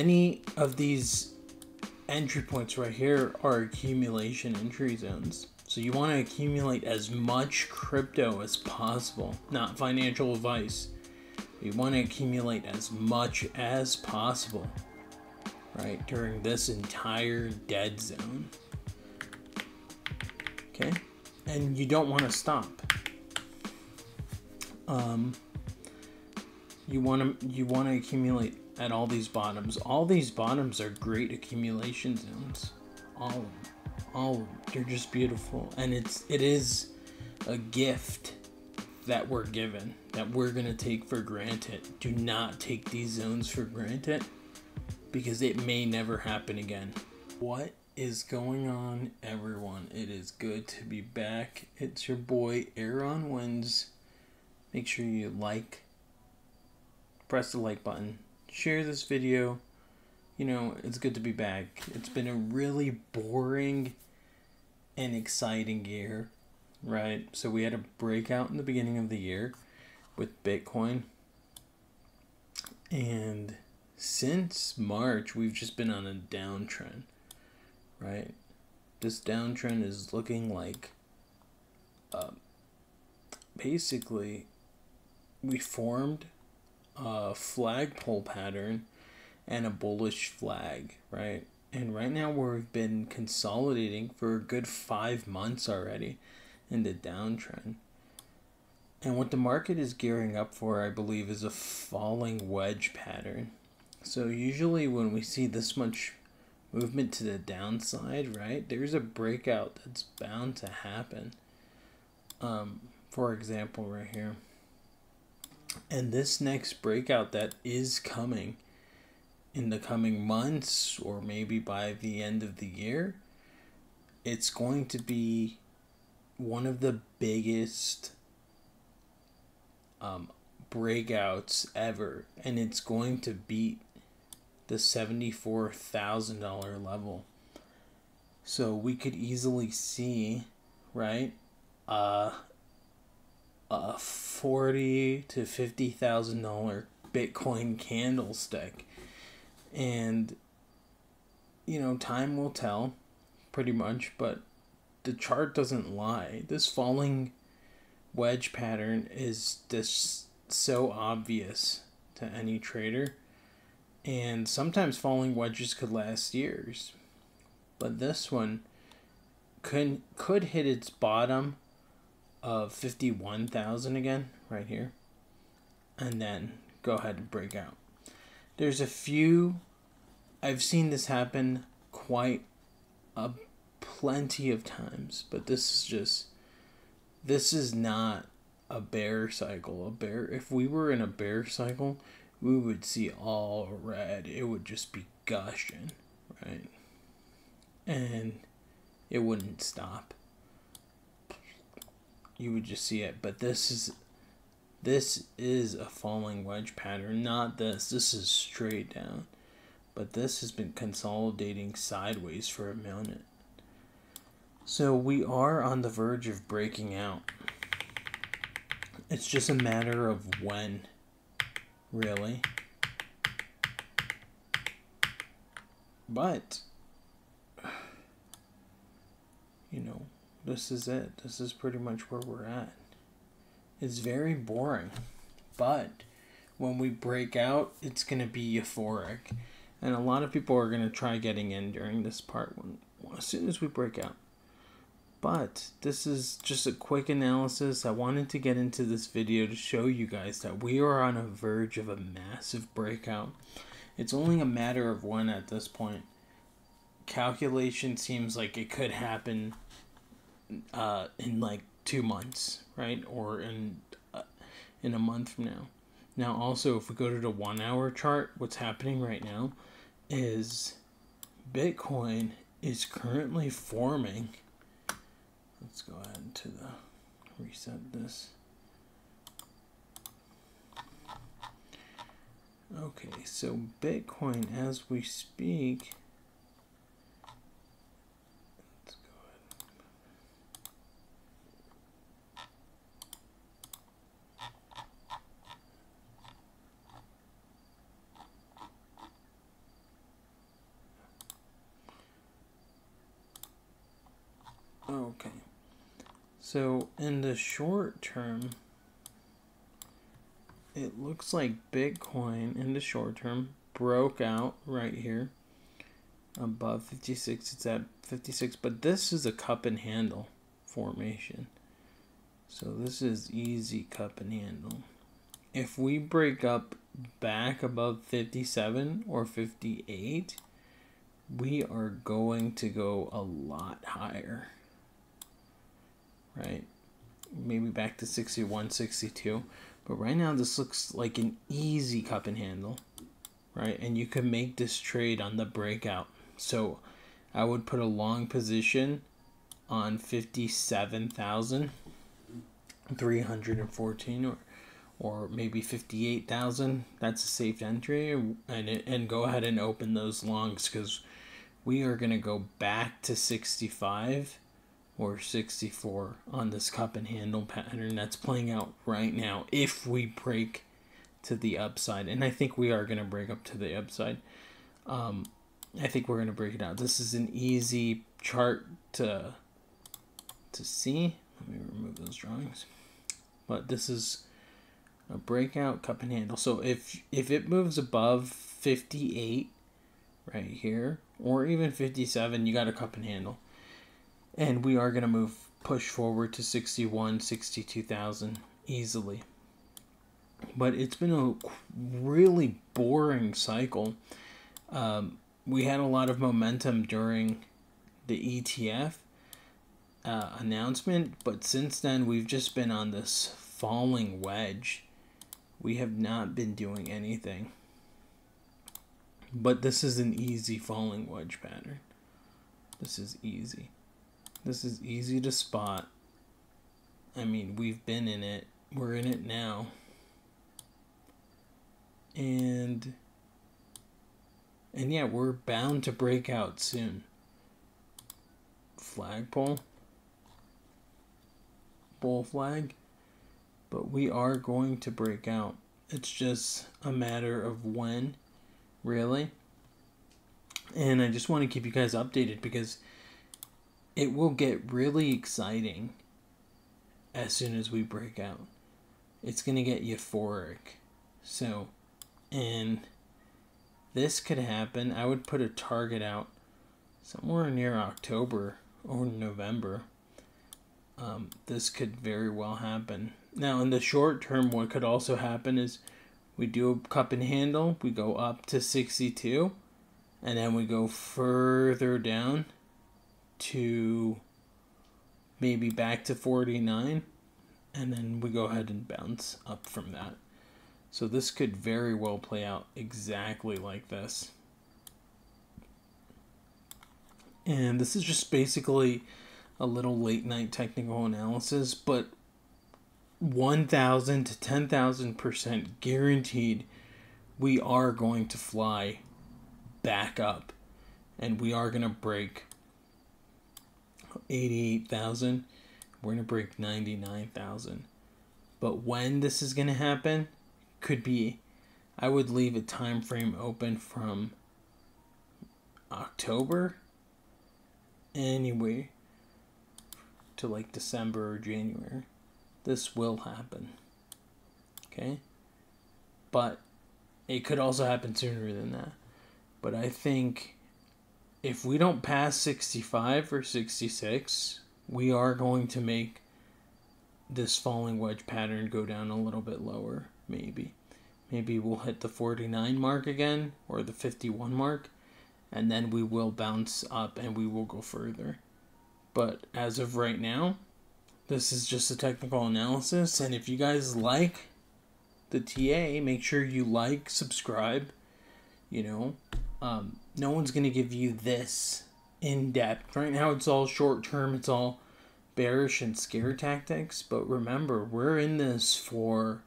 any of these entry points right here are accumulation entry zones. So you want to accumulate as much crypto as possible, not financial advice. You want to accumulate as much as possible, right, during this entire dead zone. Okay? And you don't want to stop. Um, you want to you want to accumulate at all these bottoms. All these bottoms are great accumulation zones. All of them. All of them. They're just beautiful. And it's it is a gift that we're given that we're to take for granted. Do not take these zones for granted because it may never happen again. What is going on, everyone? It is good to be back. It's your boy Airon Winds. Make sure you like, press the like button, share this video. You know, it's good to be back. It's been a really boring and exciting year, right? So we had a breakout in the beginning of the year with Bitcoin. And since March, we've just been on a downtrend, right? This downtrend is looking like uh, basically we formed a flagpole pattern and a bullish flag, right? And right now we've been consolidating for a good five months already in the downtrend. And what the market is gearing up for, I believe, is a falling wedge pattern. So usually when we see this much movement to the downside, right, there's a breakout that's bound to happen. Um, for example, right here. And this next breakout that is coming in the coming months or maybe by the end of the year, it's going to be one of the biggest um, breakouts ever, and it's going to beat the $74,000 level. So we could easily see, right, uh, a forty to fifty thousand dollar Bitcoin candlestick, and you know time will tell, pretty much. But the chart doesn't lie. This falling wedge pattern is just so obvious to any trader, and sometimes falling wedges could last years, but this one could could hit its bottom of 51,000 again, right here. And then go ahead and break out. There's a few, I've seen this happen quite a plenty of times, but this is just, this is not a bear cycle. A bear, if we were in a bear cycle, we would see all red. It would just be gushing, right? And it wouldn't stop you would just see it. But this is this is a falling wedge pattern, not this. This is straight down. But this has been consolidating sideways for a minute. So we are on the verge of breaking out. It's just a matter of when, really. But, you know, this is it. This is pretty much where we're at. It's very boring, but when we break out, it's going to be euphoric. And a lot of people are going to try getting in during this part when, as soon as we break out. But this is just a quick analysis. I wanted to get into this video to show you guys that we are on a verge of a massive breakout. It's only a matter of when at this point. Calculation seems like it could happen uh, in like two months, right? Or in uh, in a month from now. Now, also, if we go to the one hour chart, what's happening right now is Bitcoin is currently forming. Let's go ahead to the reset this. Okay, so Bitcoin as we speak So in the short term, it looks like Bitcoin in the short term broke out right here above 56 it's at 56 but this is a cup and handle formation. So this is easy cup and handle. If we break up back above 57 or 58 we are going to go a lot higher right? Maybe back to 61 62 but right now this looks like an easy cup and handle right? And you can make this trade on the breakout. So I would put a long position on 57,314 or or maybe 58,000. That's a safe entry and and go ahead and open those longs cuz we are going to go back to 65 or 64 on this cup and handle pattern that's playing out right now if we break to the upside and I think we are going to break up to the upside. Um, I think we're going to break it out. This is an easy chart to to see. Let me remove those drawings. But this is a breakout cup and handle. So if if it moves above 58 right here or even 57, you got a cup and handle. And we are going to move push forward to 61, 62,000 easily. But it's been a really boring cycle. Um, we had a lot of momentum during the ETF uh, announcement, but since then we've just been on this falling wedge. We have not been doing anything. But this is an easy falling wedge pattern. This is easy. This is easy to spot. I mean, we've been in it. We're in it now. And and yeah, we're bound to break out soon. Flagpole. Bull flag. But we are going to break out. It's just a matter of when, really. And I just want to keep you guys updated because it will get really exciting as soon as we break out. It's going to get euphoric. So, and this could happen. I would put a target out somewhere near October or November. Um, this could very well happen. Now, in the short term, what could also happen is we do a cup and handle, we go up to 62, and then we go further down to maybe back to 49, and then we go ahead and bounce up from that. So this could very well play out exactly like this. And this is just basically a little late night technical analysis, but 1000 to 10,000% guaranteed we are going to fly back up and we are going to break 88,000. We're going to break 99,000. But when this is going to happen, could be I would leave a time frame open from October anyway to like December or January. This will happen. Okay? But it could also happen sooner than that. But I think if we don't pass 65 or 66, we are going to make this falling wedge pattern go down a little bit lower maybe. Maybe we'll hit the 49 mark again or the 51 mark, and then we will bounce up and we will go further. But as of right now, this is just a technical analysis, and if you guys like the TA, make sure you like, subscribe. You know, um, no one's gonna give you this in depth. Right now, it's all short term. It's all bearish and scare tactics. But remember, we're in this for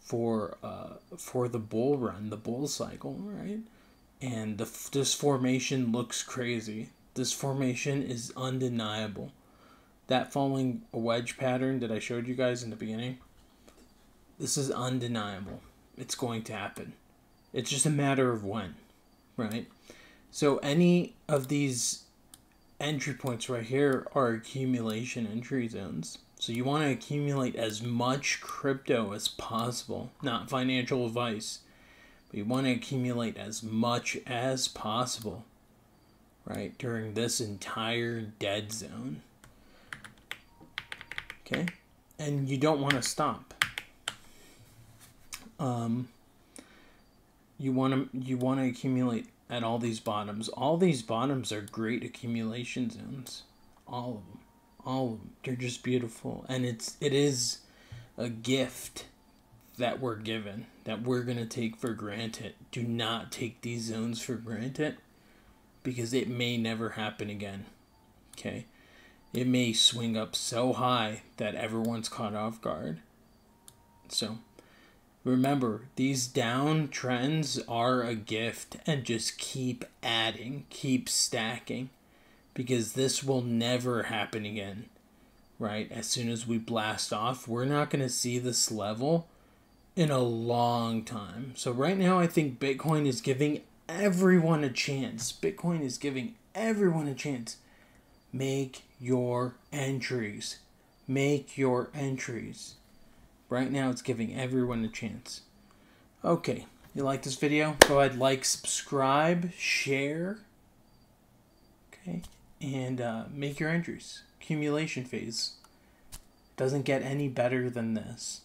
for uh, for the bull run, the bull cycle, right? And the, this formation looks crazy. This formation is undeniable. That falling wedge pattern that I showed you guys in the beginning, this is undeniable. It's going to happen. It's just a matter of when, right? So any of these entry points right here are accumulation entry zones. So you want to accumulate as much crypto as possible. Not financial advice, but you want to accumulate as much as possible, right, during this entire dead zone. Okay? And you don't want to stop. Um, you want to you want to accumulate at all these bottoms. All these bottoms are great accumulation zones. All of them. All of them. They're just beautiful. And it's it is a gift that we're given that we're going to take for granted. Do not take these zones for granted because it may never happen again. Okay? It may swing up so high that everyone's caught off guard. So, Remember, these down trends are a gift and just keep adding, keep stacking because this will never happen again. Right? As soon as we blast off, we're not going to see this level in a long time. So, right now, I think Bitcoin is giving everyone a chance. Bitcoin is giving everyone a chance. Make your entries. Make your entries. Right now, it's giving everyone a chance. Okay, you like this video? Go ahead, like, subscribe, share. Okay, and uh, make your entries. Accumulation phase. Doesn't get any better than this.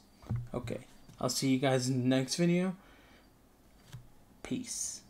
Okay, I'll see you guys in the next video. Peace.